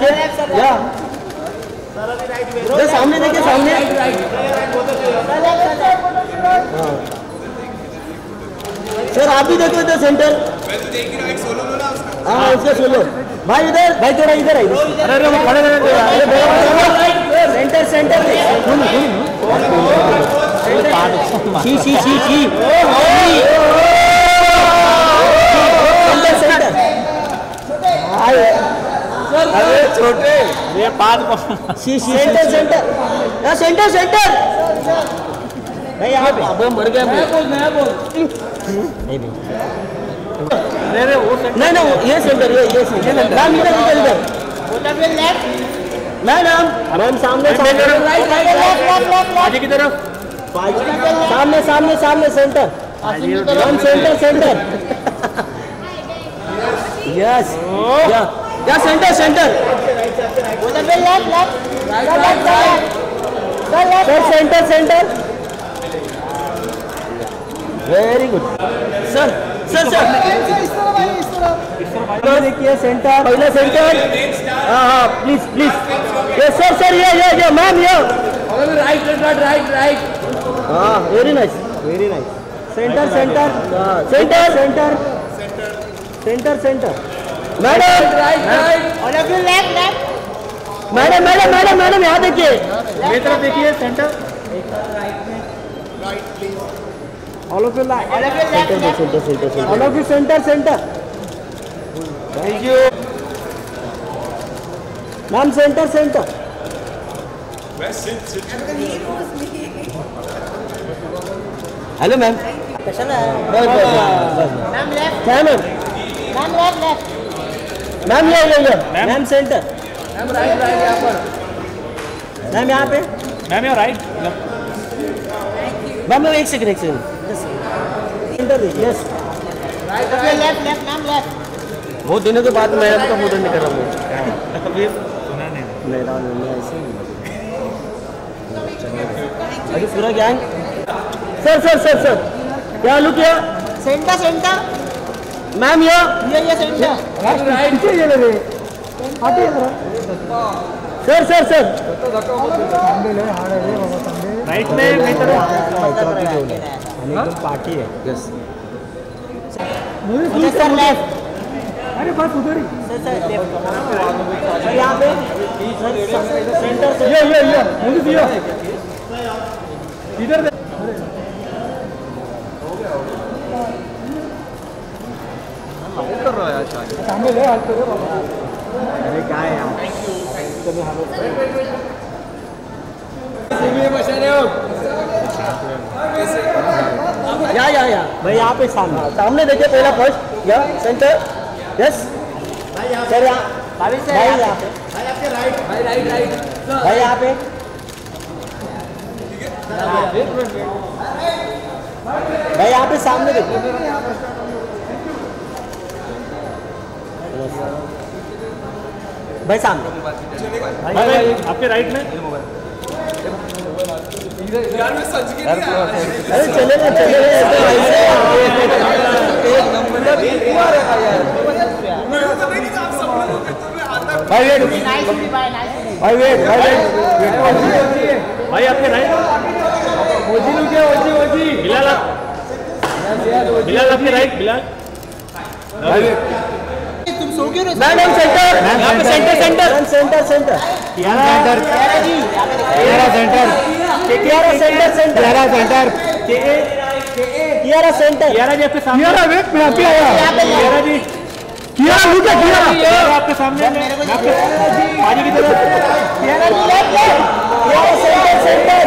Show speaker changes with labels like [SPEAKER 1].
[SPEAKER 1] या सामने देखिए सामने। सर आप भी देखो इधर सेंटर हाँ उसका सोलो। भाई इधर भाई थोड़ा इधर आई अरे अरे वो खड़े centre centre she she she she centre centre
[SPEAKER 2] अरे छोटे। ये पाँच
[SPEAKER 1] सी सी सेंटर सेंटर। यहाँ सेंटर सेंटर। नहीं यहाँ पे। अब मर गया मैं बोल मैं बोल। नहीं नहीं।
[SPEAKER 2] अरे अरे वो
[SPEAKER 1] नहीं नहीं ये सेंटर ये ये सेंटर। मैम इधर इधर इधर। मैम मैम मैम सामने सामने।
[SPEAKER 2] आगे की तरफ़।
[SPEAKER 1] सामने सामने सामने centre. Ma'am centre centre. Yes yeah yeah centre centre sir centre centre very good sir sir sir देखिए सेंटर पहला सेंटर हाँ हाँ प्लीज़ प्लीज़ ये सर सर ये ये ये मैम ये
[SPEAKER 2] राइट राइट राइट राइट
[SPEAKER 1] हाँ very nice very nice centre centre centre centre centre centre madam
[SPEAKER 2] right right
[SPEAKER 1] madam madam madam madam यहाँ देखिए।
[SPEAKER 2] मेरी तरफ़ देखिए centre
[SPEAKER 1] all of you centre centre centre all of you centre centre
[SPEAKER 2] thank you
[SPEAKER 1] ma'am centre centre hello ma'am कशाला बस काय ma'am ma'am ये ये ये। Ma'am centre
[SPEAKER 2] ma'am right right यहाँ पर।
[SPEAKER 1] मैम यहाँ पे।
[SPEAKER 2] मैम यहाँ राइट
[SPEAKER 1] मैम एक सेकंड एक सेकंड सेंटर यस बहुत दिनों के बाद मैम का फ़ोटो निकल रहा हूँ। अभी
[SPEAKER 2] सुना नहीं।
[SPEAKER 1] मेरा नहीं ऐसे ही। अभी पूरा gang. Sir sir sir sir. क्या लुक किया?
[SPEAKER 3] सेंटर सेंटर
[SPEAKER 1] मैम ये
[SPEAKER 3] ये ये सेंटर
[SPEAKER 1] राइट ये लगे सर सर सर
[SPEAKER 2] राइट में तरफ़
[SPEAKER 1] पार्टी है यस
[SPEAKER 3] सर लेफ़्ट
[SPEAKER 1] अरे बस उधर ही
[SPEAKER 3] सर सर लेफ़्ट
[SPEAKER 1] सर यहाँ पे सर सेंटर से ये ये ये मुझे दियो इधर दे सामने ले हाथ करो अरे क्या है यार या या या। भाई यहाँ पे सामने। सामने देखिए पहला फ़र्स्ट या सेंटर यस सर यहाँ भाई यहाँ पे।
[SPEAKER 2] भाई राइट राइट
[SPEAKER 1] भाई यहाँ पे। भाई यहाँ पे सामने देखो भाई सामने
[SPEAKER 2] भाई भाई आपके राइट में?
[SPEAKER 1] यार मैं सच के नहीं अरे चलेगा चलेगा भाई वेट। भाई वेट भाई वेट।
[SPEAKER 2] भाई आपके राइट ओजी लोग क्या ओजी ओजी। बिलाल आप बिलाल आपके राइट बिलाल।
[SPEAKER 3] तुम सो क्यों रहे
[SPEAKER 1] मैडम सेंटर यहाँ पे centre centre centre centre centre
[SPEAKER 3] यारा
[SPEAKER 1] centre centre centre Kiara centre
[SPEAKER 2] यारा जी आपके सामने
[SPEAKER 1] कियारा वेट मैं अभी आया।
[SPEAKER 2] यारा जी
[SPEAKER 1] कियारा रुका कियारा
[SPEAKER 2] यारा आपके सामने आपके आगे की तरफ़।
[SPEAKER 3] यारा जी
[SPEAKER 1] सेंटर सेंटर
[SPEAKER 2] आपके सामने